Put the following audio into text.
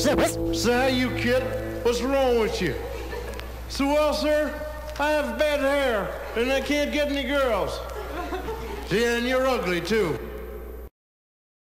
Say, you kid, what's wrong with you? So, well, sir, I have bad hair, and I can't get any girls. Yeah, and you're ugly, too.